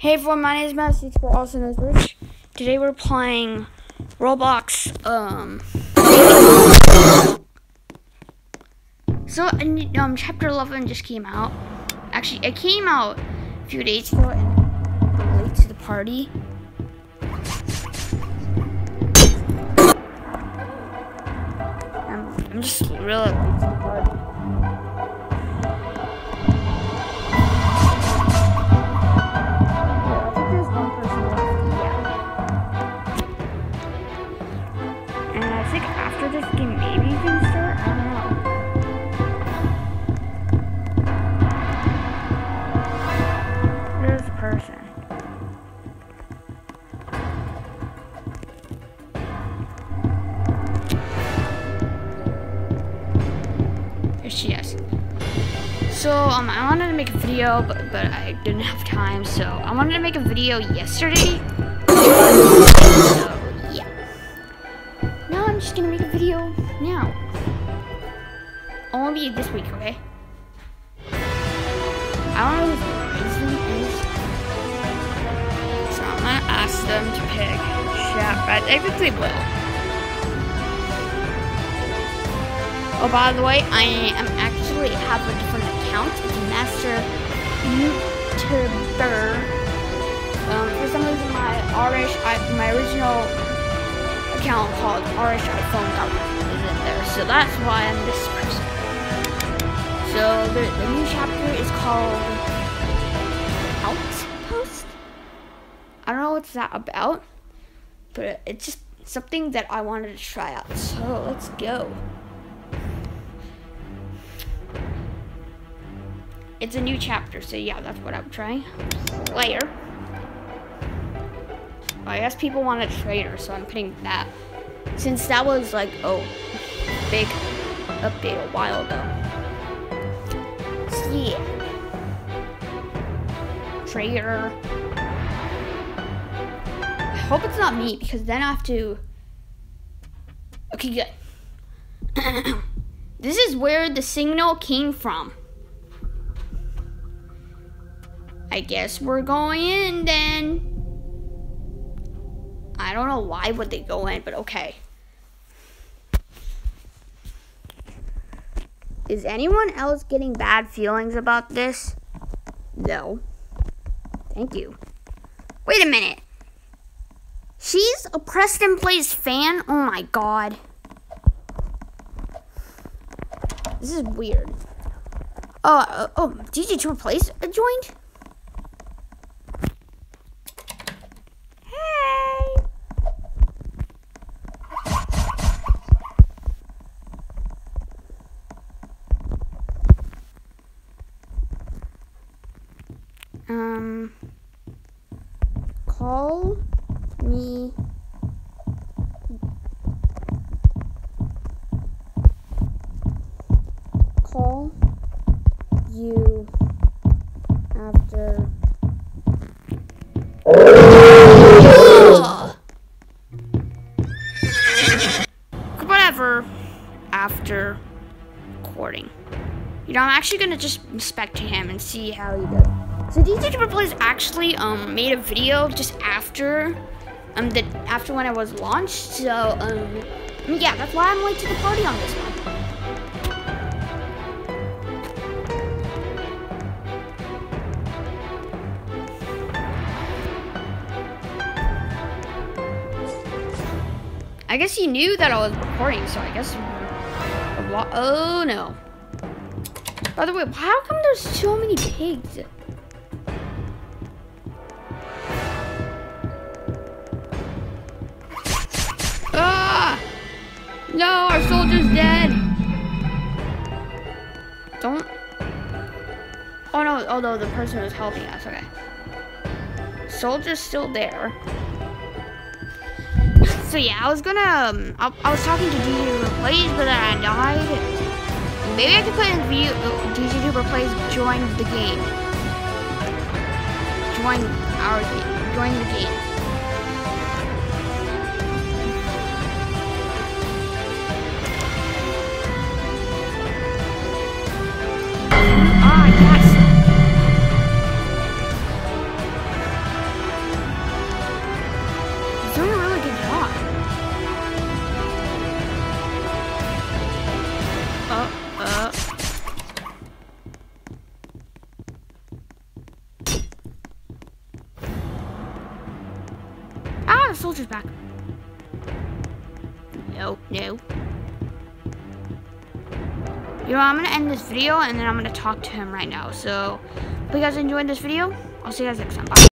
Hey everyone, my name is Matt Sixport, also known as Rich. Today we're playing Roblox, um... So, um, chapter 11 just came out. Actually, it came out a few days ago and late to the party. I'm, I'm just really late to the party. She is. So um, I wanted to make a video, but, but I didn't have time. So I wanted to make a video yesterday. So yeah. Now I'm just gonna make a video now. Be this week, okay? I don't know who Verizon is. So I'm gonna ask them to pick. I I think they will. Oh, by the way, I am actually have a different account. It's master YouTuber. Um, for some reason, my RH, I, my original account called RH iPhone is in there, so that's why I'm this person. So the, the new chapter is called Outpost. I don't know what's that about, but it's just something that I wanted to try out. So let's go. It's a new chapter, so yeah, that's what I'm trying. Player. I guess people want a trader, so I'm putting that. Since that was like, oh, big update a while ago. Yeah. Trader. I hope it's not me, because then I have to... Okay, good. this is where the signal came from. I guess we're going in then. I don't know why would they go in, but okay. Is anyone else getting bad feelings about this? No. Thank you. Wait a minute. She's a Preston Plays fan? Oh my god. This is weird. Oh, uh, oh, DJ Tuber Plays joined? Call me. Call you after. Whatever. After recording. You know, I'm actually gonna just inspect him and see how he does. So DJ Tuber Plays actually um made a video just after um the after when I was launched. So um yeah, that's why I'm late to the party on this one. I guess he knew that I was recording, so I guess. Oh no. By the way, how come there's so many pigs? No, our soldier's dead. Don't. Oh no, although the person was helping us, okay. Soldier's still there. So yeah, I was gonna, um, I, I was talking to DJ Plays, but then I died. Maybe I could put in view, uh, DJ Tuber Plays join the game. Join our, game, join the game. Soldier's back. No, no. You know, I'm gonna end this video and then I'm gonna talk to him right now. So, hope you guys enjoyed this video. I'll see you guys next time. Bye.